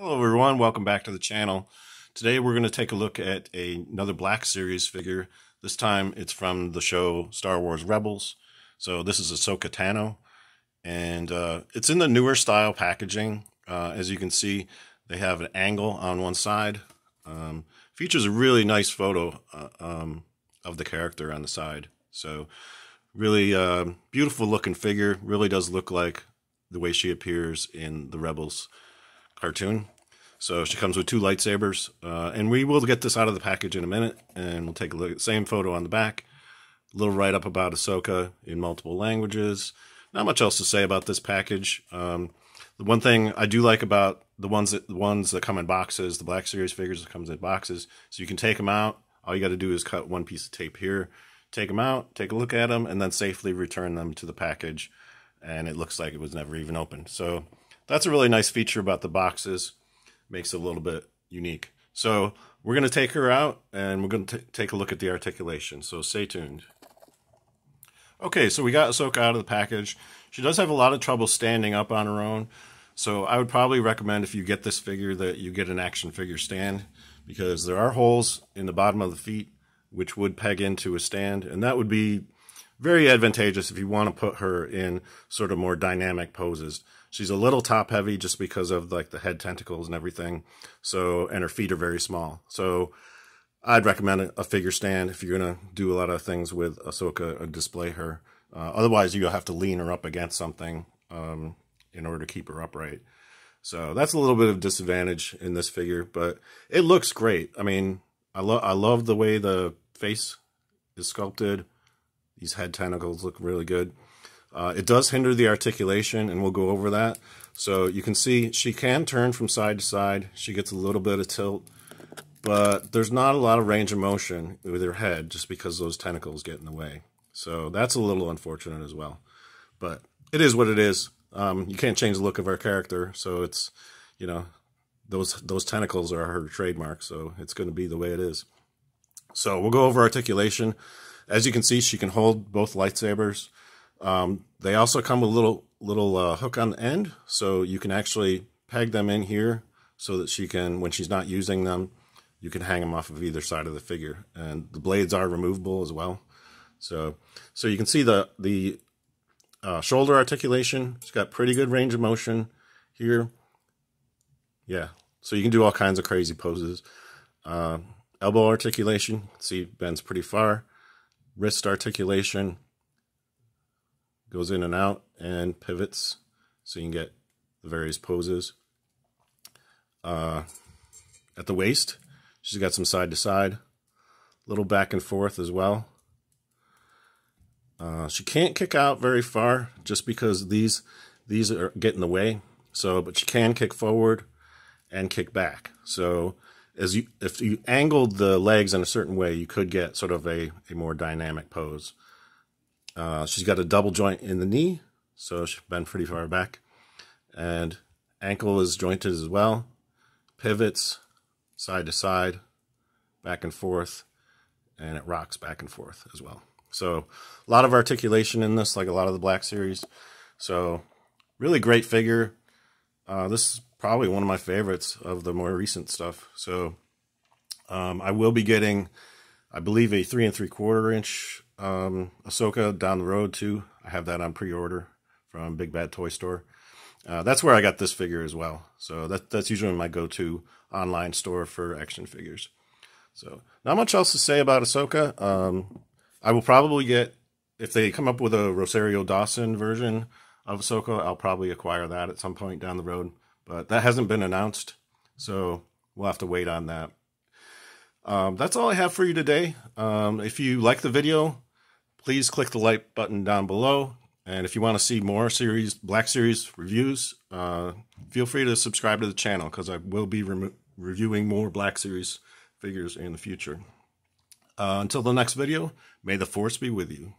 Hello everyone, welcome back to the channel. Today we're going to take a look at a, another Black Series figure. This time it's from the show Star Wars Rebels. So this is Ahsoka Tano, and uh, it's in the newer style packaging. Uh, as you can see, they have an angle on one side. Um, features a really nice photo uh, um, of the character on the side. So really uh, beautiful looking figure. Really does look like the way she appears in the Rebels cartoon. So she comes with two lightsabers, uh, and we will get this out of the package in a minute, and we'll take a look at the same photo on the back. A little write up about Ahsoka in multiple languages. Not much else to say about this package. Um, the one thing I do like about the ones that the ones that come in boxes, the Black Series figures that comes in boxes, so you can take them out. All you got to do is cut one piece of tape here, take them out, take a look at them, and then safely return them to the package. And it looks like it was never even opened. So that's a really nice feature about the boxes. Makes it a little bit unique. So we're going to take her out and we're going to take a look at the articulation. So stay tuned. Okay, so we got Ahsoka out of the package. She does have a lot of trouble standing up on her own. So I would probably recommend if you get this figure that you get an action figure stand because there are holes in the bottom of the feet which would peg into a stand and that would be very advantageous if you want to put her in sort of more dynamic poses. She's a little top heavy just because of like the head tentacles and everything. So, and her feet are very small. So I'd recommend a, figure stand if you're going to do a lot of things with Ahsoka and display her. Uh, otherwise, you'll have to lean her up against something um, in order to keep her upright. So that's a little bit of disadvantage in this figure, but it looks great. I mean, I love I love the way the face is sculpted. These head tentacles look really good. Uh, it does hinder the articulation, and we'll go over that. So you can see she can turn from side to side. She gets a little bit of tilt, but there's not a lot of range of motion with her head just because those tentacles get in the way. So that's a little unfortunate as well. But it is what it is. Um, you can't change the look of our character, so it's, you know, those those tentacles are her trademark, so it's going to be the way it is. So we'll go over articulation. As you can see, she can hold both lightsabers. Um, they also come with a little little uh, hook on the end, so you can actually peg them in here so that she can, when she's not using them, you can hang them off of either side of the figure. And the blades are removable as well. So, so you can see the the uh, shoulder articulation. It's got pretty good range of motion here. Yeah, so you can do all kinds of crazy poses. Uh, elbow articulation. See, bends pretty far. Wrist articulation goes in and out and pivots so you can get the various poses. Uh, at the waist, she's got some side to side, little back and forth as well. Uh, she can't kick out very far just because these these are get in the way. So, but she can kick forward and kick back. So, as you if you angled the legs in a certain way, you could get sort of a, a more dynamic pose. Uh, she's got a double joint in the knee, so she's been pretty far back. And ankle is jointed as well. Pivots side to side, back and forth, and it rocks back and forth as well. So a lot of articulation in this, like a lot of the Black Series. So really great figure. Uh, this is probably one of my favorites of the more recent stuff. So um, I will be getting, I believe, a three and three quarter inch um, Ahsoka down the road too. I have that on pre-order from Big Bad Toy Store. Uh, that's where I got this figure as well. So that that's usually my go-to online store for action figures. So not much else to say about Ahsoka. Um, I will probably get if they come up with a Rosario Dawson version of Ahsoka, I'll probably acquire that at some point down the road. But that hasn't been announced, so we'll have to wait on that. Um, that's all I have for you today. Um, if you like the video, please click the like button down below. And if you want to see more series Black Series reviews, uh, feel free to subscribe to the channel because I will be re reviewing more Black Series figures in the future. Uh, until the next video, may the Force be with you.